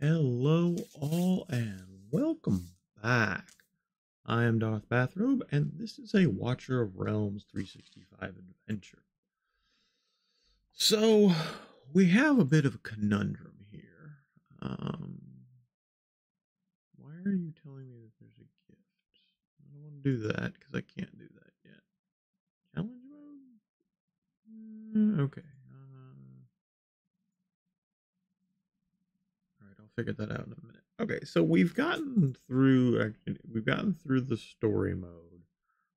Hello, all, and welcome back. I am Darth Bathrobe, and this is a Watcher of Realms 365 adventure. So, we have a bit of a conundrum here. Um, why are you telling me that there's a gift? I don't want to do that because I can't do that yet. Challenge mode? Mm, okay. Uh, all right, I'll figure that out in a minute. Okay, so we've gotten through. Actually, we've gotten through the story mode.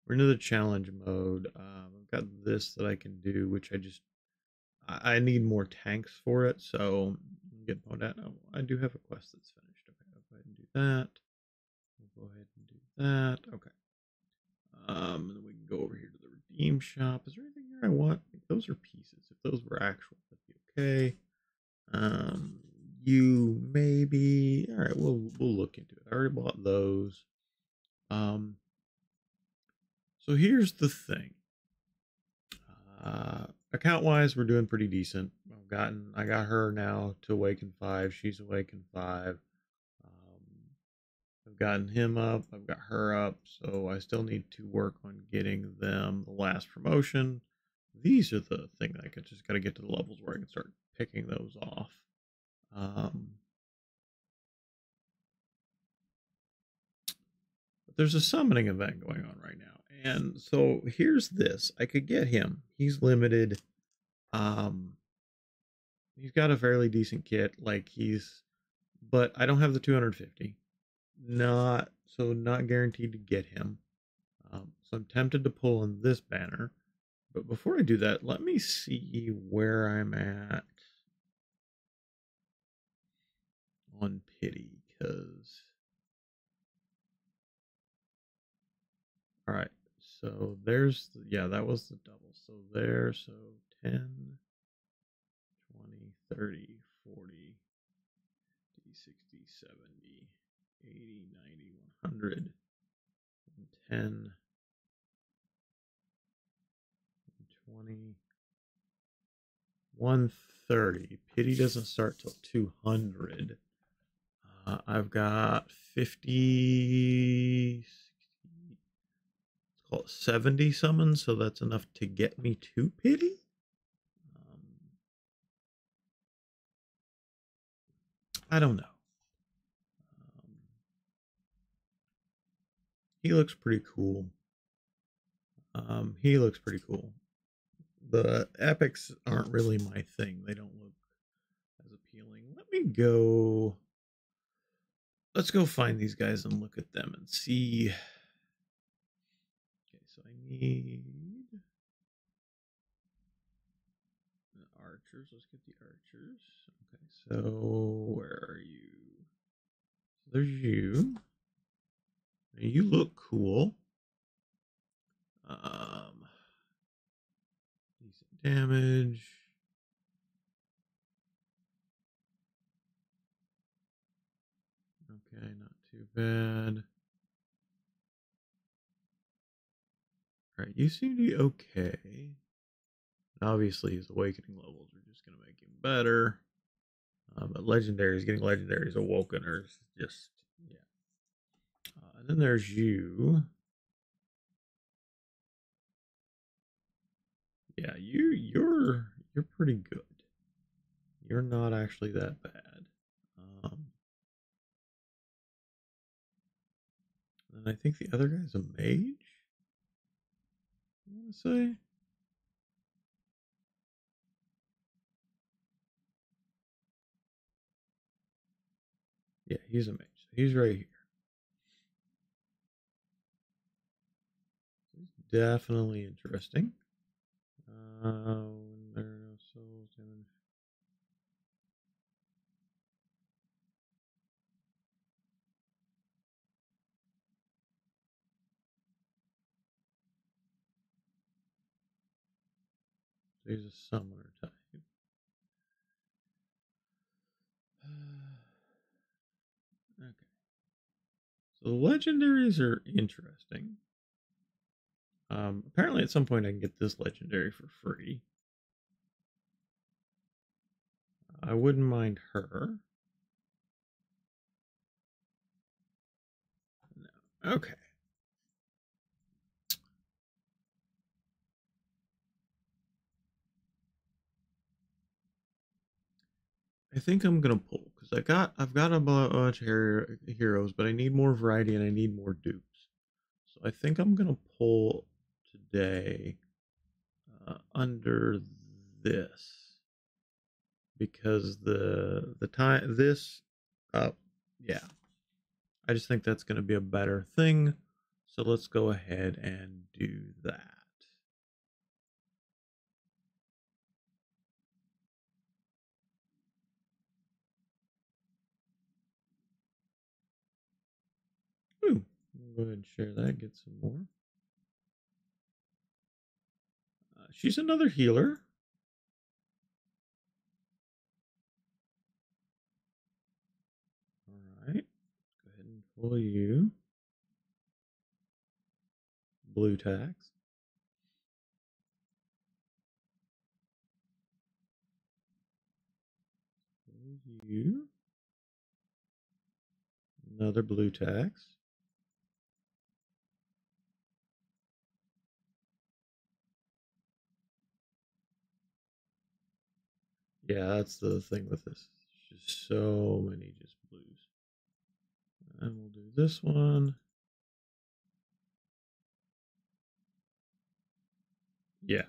We're into the challenge mode. Um, I've got this that I can do, which I just I, I need more tanks for it. So get out. Oh, I do have a quest that's finished. Okay, I'll go ahead and do that. We'll go ahead and do that. Okay. Um, and then we can go over here to the redeem shop. Is there anything here I want? Those are pieces. If those were actual, that'd be okay. Um, you maybe all right. We'll we'll look into it. I already bought those. Um, so here's the thing. Uh, account wise, we're doing pretty decent. I've gotten I got her now to awaken five. She's awakened five. Um, I've gotten him up. I've got her up. So I still need to work on getting them the last promotion. These are the thing I could just got to get to the levels where I can start picking those off. Um, but there's a summoning event going on right now. And so here's this. I could get him. He's limited. Um he's got a fairly decent kit. Like he's but I don't have the 250. Not so not guaranteed to get him. Um, so I'm tempted to pull in this banner. But before I do that, let me see where I'm at on pity because all right so there's the, yeah that was the double. So there so 10 20 30 40 50 60 70 80 90 100 and 10 20 130 pity doesn't start till 200 uh, I've got 50, 60, let's call it 70 summons, so that's enough to get me to pity. Um, I don't know. Um, he looks pretty cool. Um, he looks pretty cool. The epics aren't really my thing. They don't look as appealing. Let me go let's go find these guys and look at them and see. Okay, so I need the archers. Let's get the archers. Okay, so where are you? So there's you. You look cool. Um, decent damage. Okay, not too bad. All right, you seem to be okay. obviously, his awakening levels are just going to make him better. Uh, but legendaries, getting legendaries awoken are just, yeah. Uh, and then there's you. Yeah, you you're you're pretty good. You're not actually that bad. And I think the other guy's a mage. I want to say. Yeah, he's a mage. He's right here. He's definitely interesting. Uh, There's a summoner type. Okay. So the legendaries are interesting. Um, apparently, at some point, I can get this legendary for free. I wouldn't mind her. No. Okay. Think I'm gonna pull because I got I've got a bunch of heroes, but I need more variety and I need more dupes. So I think I'm gonna pull today uh, under this because the the time this uh yeah I just think that's gonna be a better thing. So let's go ahead and do that. Go ahead and share that, get some more. Uh, she's another healer. All right, go ahead and pull you. Blue tax. You. Another blue tax. Yeah, that's the thing with this. Just so many just blues. And we'll do this one. Yeah.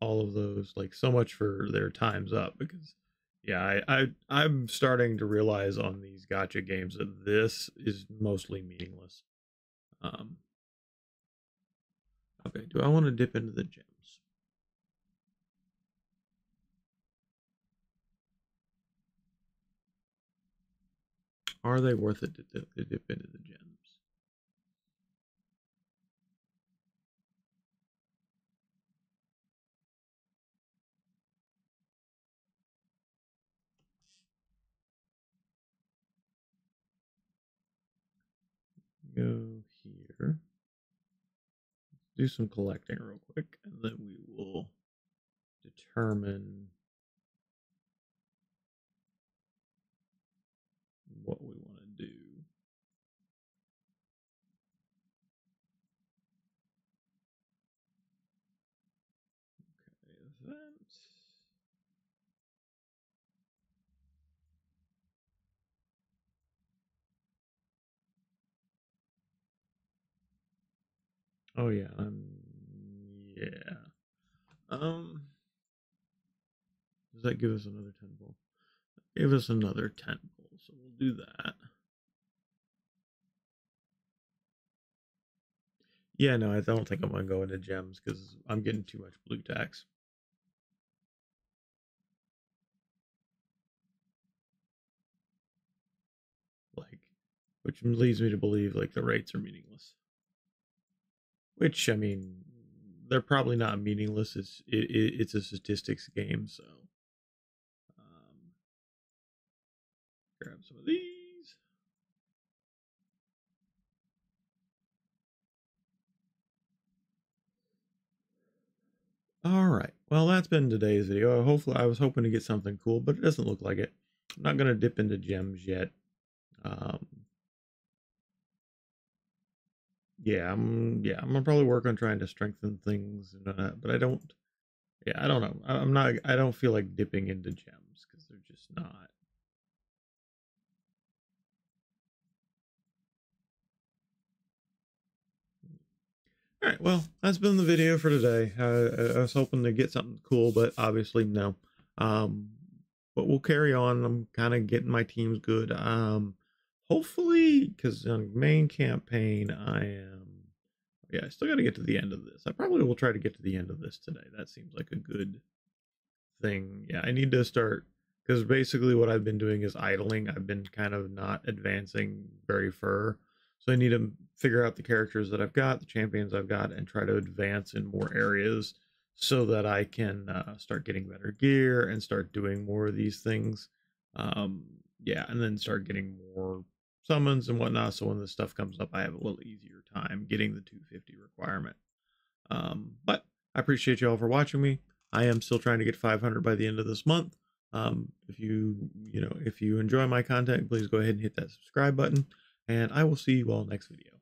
All of those, like so much for their times up because yeah, I, I I'm starting to realize on these gacha games that this is mostly meaningless. Um Okay, do I want to dip into the gem? Are they worth it to dip, to dip into the gems? Go here. Do some collecting real quick, and then we will determine what we want to do. Okay, event. Oh yeah, I'm yeah. Um does that give us another 10 ball? Give us another 10 so we'll do that. Yeah, no, I don't think I'm gonna go into gems because I'm getting too much blue tax. Like, which leads me to believe like the rates are meaningless. Which I mean, they're probably not meaningless. It's it, it it's a statistics game, so grab some of these. All right. Well, that's been today's video. Hopefully, I was hoping to get something cool, but it doesn't look like it. I'm not going to dip into gems yet. Um, yeah, I'm yeah, I'm gonna probably work on trying to strengthen things and that, but I don't. Yeah, I don't know. I'm not. I don't feel like dipping into gems because they're just not. All right, well, that's been the video for today. Uh, I was hoping to get something cool, but obviously no. Um, but we'll carry on. I'm kind of getting my teams good. Um, hopefully, because on main campaign, I am. Yeah, I still got to get to the end of this. I probably will try to get to the end of this today. That seems like a good thing. Yeah, I need to start because basically what I've been doing is idling. I've been kind of not advancing very far so I need to figure out the characters that I've got, the champions I've got, and try to advance in more areas so that I can uh, start getting better gear and start doing more of these things. Um, yeah, and then start getting more summons and whatnot. So when this stuff comes up, I have a little easier time getting the 250 requirement. Um, but I appreciate you all for watching me. I am still trying to get 500 by the end of this month. Um, if you, you know, if you enjoy my content, please go ahead and hit that subscribe button and I will see you all next video.